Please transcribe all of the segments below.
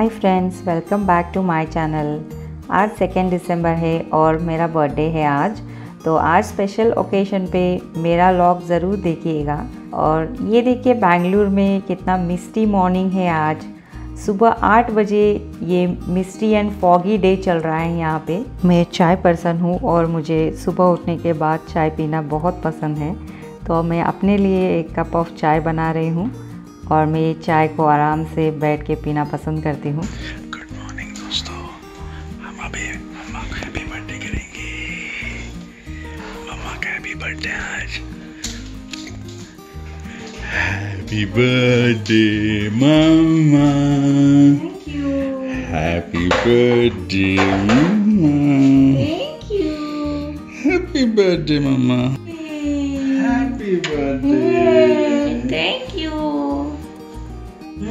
Hi friends welcome back to my channel आज second दिसंबर है और मेरा बर्थडे है आज। तो आज स्पेशल ओकेशन पे मेरा लॉग ज़रूर देखिएगा। और ये देखिए बेंगलुरु में कितना मिस्टी मॉर्निंग है आज। सुबह आठ बजे ये मिस्टी एंड फॉगी डे चल रहा है यहाँ पे। मैं चाय पर्सन हूँ और मुझे सुबह उठने के बाद चाय पीना बहुत पसंद है। तो मैं अपने लिए एक कप ऑफ़ चाय बना रही हूँ। और मैं ये चाय को आराम से बैठ के पीना पसंद करती हूँ। गुड मॉर्निंग दोस्तों। हम अभी मम्मा को हैप्पी बर्थडे करेंगे। मम्मा का हैप्पी बर्थडे आज। हैप्पी बर्थडे मम्मा। हैप्पी बर्थडे मम्मा। हैप्पी बर्थडे मम्मा। हैप्पी बर्थडे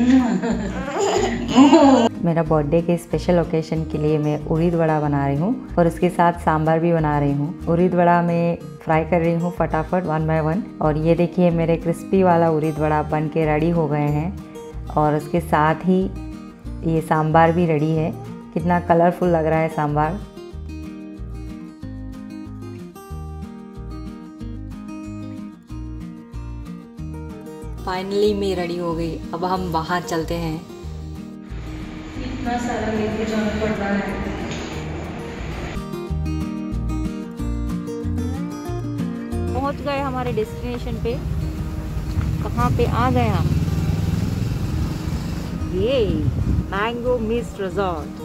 मेरा बर्थडे के स्पेशल ओकेशन के लिए मैं उड़ीद वड़ा बना रही हूँ और उसके साथ सांभर भी बना रही हूँ। उड़ीद वड़ा मैं फ्राई कर रही हूँ फटाफट वन बाय वन और ये देखिए, मेरे क्रिस्पी वाला उड़ीद वड़ा बन के रेडी हो गए हैं। और उसके साथ ही ये सांभर भी रेडी है। कितना कलरफुल लग रहा है सांभर। फाइनली मैं रेडी हो गई। अब हम बाहर चलते हैं। इतना सारा लेके जाना पड़ रहा है पहुँच गए हमारे डेस्टिनेशन पे। कहाँ पे आ गए हम? ये मैंगो मिस्ट रिजॉर्ट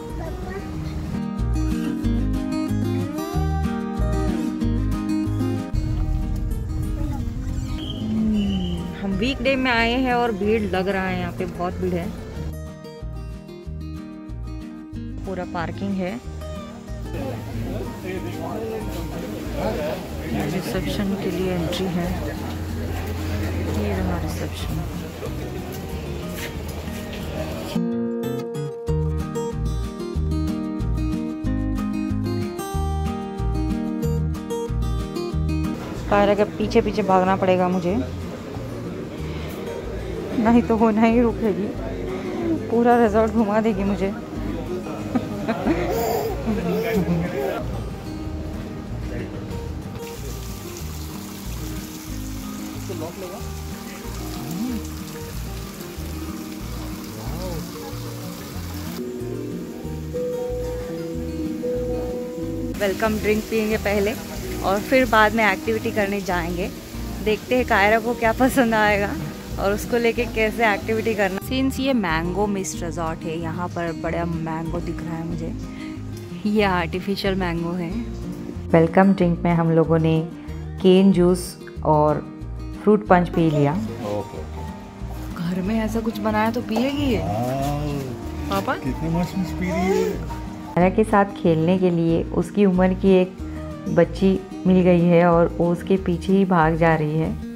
वीकडे में आए हैं और भीड़ लग रहा है, यहाँ पे बहुत भीड़ है। पूरा पार्किंग है। रिसेप्शन के लिए एंट्री है। ये रहा रिसेप्शन कायरा के पीछे पीछे भागना पड़ेगा मुझे। नहीं तो वो नहीं रुकेगी। पूरा रिजॉर्ट घुमा देगी मुझे। वेलकम ड्रिंक पियेंगे पहले और फिर बाद में एक्टिविटी करने जाएँगे। देखते हैं कायरा को क्या पसंद आएगा। और उसको लेके कैसे एक्टिविटी करना? सिंस ये मैंगो मिस्ट रिजॉर्ट है यहाँ पर बड़ा मैंगो दिख रहा है मुझे। ये आर्टिफिशियल मैंगो है। वेलकम ड्रिंक में हम लोगों ने केन जूस और फ्रूट पंच पी लिया। घर में ऐसा कुछ बनाया तो पिएगी? ये पापा? कितने मस्त मस्त पी रही है। कायरा के साथ खेलने के लिए उसकी उम्र की एक बच्ची मिल गई है और वो उसके पीछे ही भाग जा रही है।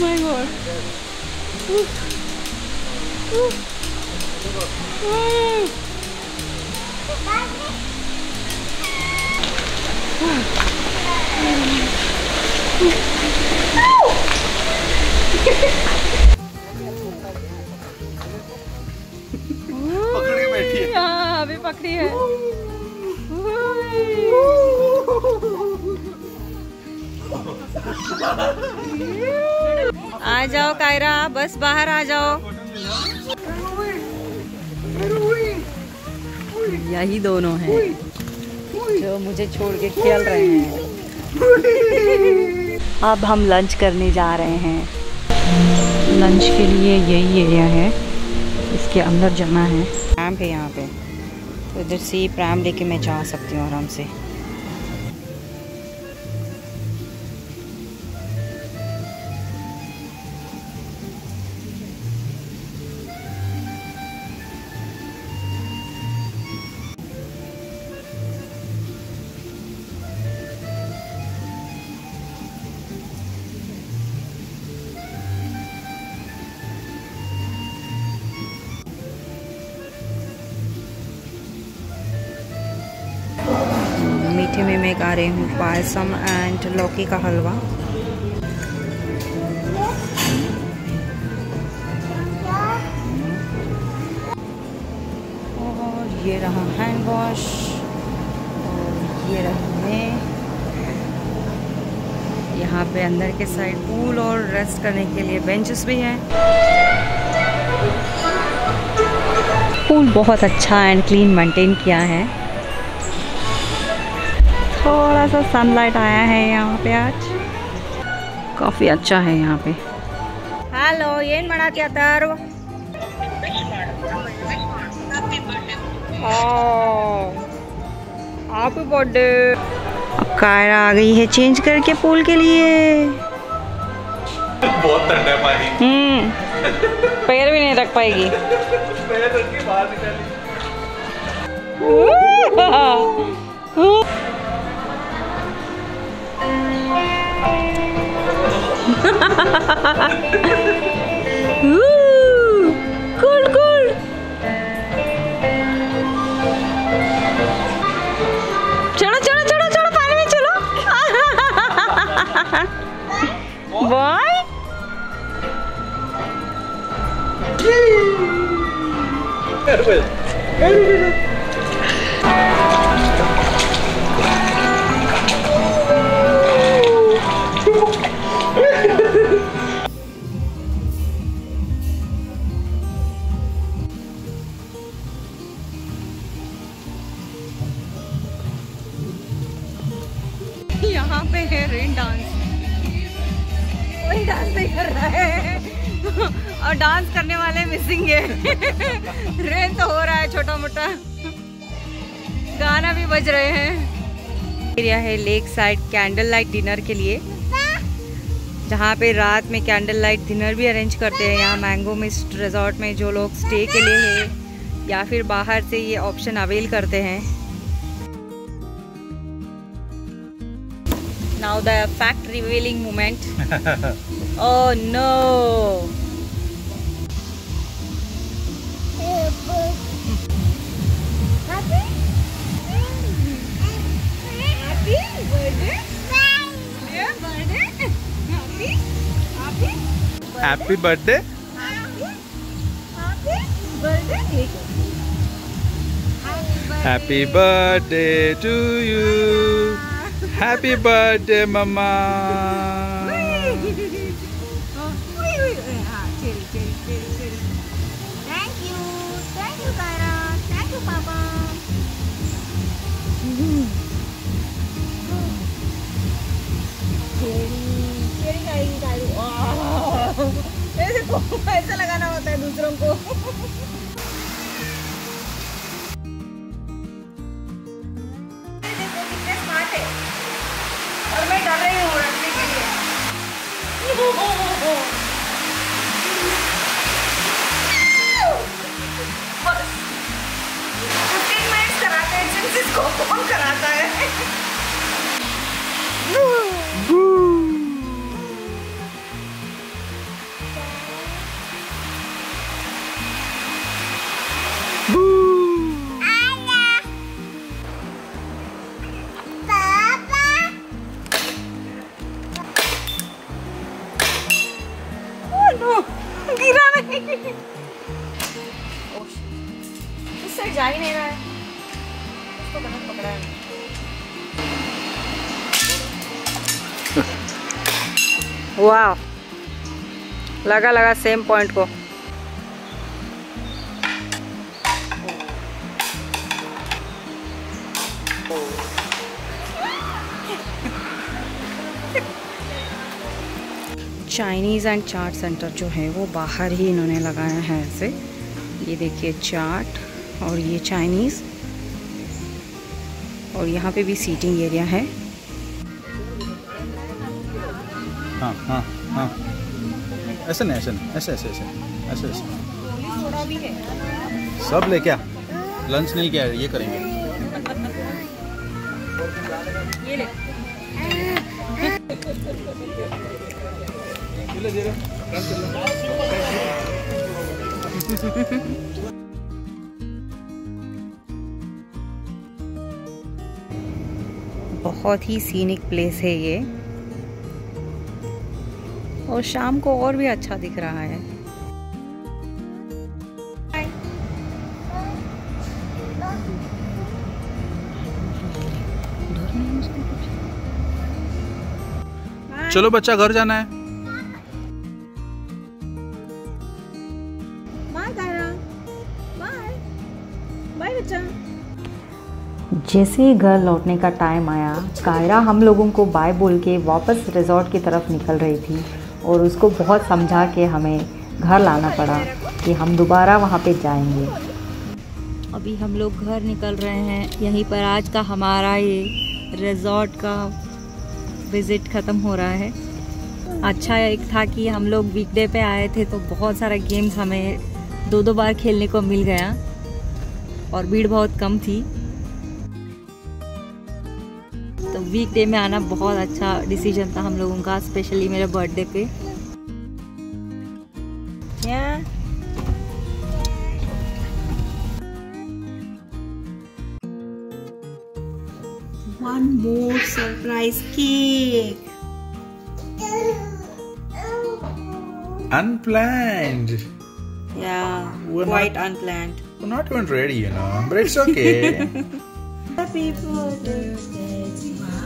My god. पकड़ के बैठी है हाँ अभी पकड़ी है आ जाओ, कायरा, बस बाहर आ जाओ। यही दोनों हैं जो मुझे छोड़ के खेल रहे हैं। अब हम लंच करने जा रहे हैं। लंच के लिए यही एरिया है। इसके अंदर जाना है। प्रैम है यहाँ पे। तो इधर से प्रैम लेके मैं जा सकती हूँ आराम से। में रही हूँ, पायसम एंड लौकी का हलवा। और ये रहा हैंड वॉश और ये रहा यहाँ पे अंदर के साइड पूल और रेस्ट करने के लिए बेंचेस भी हैं। पूल बहुत अच्छा एंड क्लीन मेंटेन किया है। थोड़ा सा सनलाइट आया है यहाँ पे आज काफ़ी अच्छा है यहाँ पे ಹಲೋ ಏನು ಮಾಡತ್ಯಾತಾರು हैप्पी बर्थडे अब कायरा आ गई है चेंज करके पूल के लिए बहुत ठंडा है पानी हम्म पैर भी नहीं रख पाएगी पैर रख के बाहर निकाली कूल कूल चलो चलो चलो चलो पानी में चलो बॉय यहाँ वाले मिसिंग है। रेन तो हो रहा है छोटा मोटा गाना भी बज रहे हैं। एरिया है lake side candle light dinner के लिए। जहाँ पे रात में कैंडल लाइट डिनर भी अरेंज करते हैं। यहाँ मैंगो मिस्ट रिजॉर्ट में जो लोग स्टे के लिए है या फिर बाहर से ये ऑप्शन अवेल करते हैं। Now the fact revealing moment. oh no! Happy birthday happy birthday to you happy birthday मम्मा ऐसे को ऐसा लगाना होता है दूसरों को। देखो बस। 15 मिनट्स कराते हैं जिनसे इसको कराता है? नहीं रहा है उसको गलत पकड़ा है वाह लगा लगा सेम पॉइंट को चाइनीज़ एंड चाट सेंटर जो है वो बाहर ही इन्होंने लगाया है ऐसे। ये देखिए चाट और ये चाइनीज़ और यहाँ पे भी सीटिंग एरिया है. हाँ हाँ हाँ. ऐसे नहीं ऐसे नहीं ऐसे ऐसे ऐसे ऐसे ऐसे. सब ले क्या? लंच नहीं किया ये करेंगे. ये ले. बहुत ही सीनिक प्लेस है ये। और शाम को और भी अच्छा दिख रहा है। चलो बच्चा, घर जाना है। जैसे ही घर लौटने का टाइम आया, कायरा हम लोगों को बाय बोल के वापस रिजॉर्ट की तरफ़ निकल रही थी और उसको बहुत समझा के हमें घर लाना पड़ा कि हम दोबारा वहाँ पे जाएँगे। अभी हम लोग घर निकल रहे हैं। यहीं पर आज का हमारा ये रिजॉर्ट का विज़िट ख़त्म हो रहा है। अच्छा एक था कि हम लोग वीकडे पे आए थे तो बहुत सारा गेम्स हमें दो दो बार खेलने को मिल गया और भीड़ बहुत कम थी। तो वीकडे में आना बहुत अच्छा डिसीज़न था हम लोगों का स्पेशली मेरे बर्थडे पे Yeah. One more surprise cake. Unplanned. Yeah, We're quite not, unplanned. We're not even ready, you know, but it's okay. Happy birthday.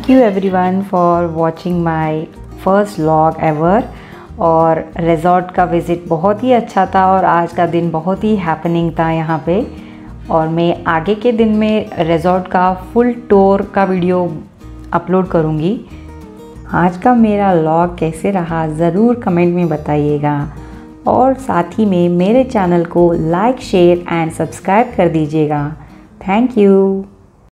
Thank you everyone for watching my first vlog ever और resort का visit बहुत ही अच्छा था और आज का दिन बहुत ही हैपनिंग था यहाँ पे। और मैं आगे के दिन में रिजॉर्ट का फुल टूर का वीडियो अपलोड करूँगी। आज का मेरा व्लॉग कैसे रहा, ज़रूर कमेंट में बताइएगा। और साथ ही में मेरे चैनल को लाइक शेयर एंड सब्सक्राइब कर दीजिएगा। Thank you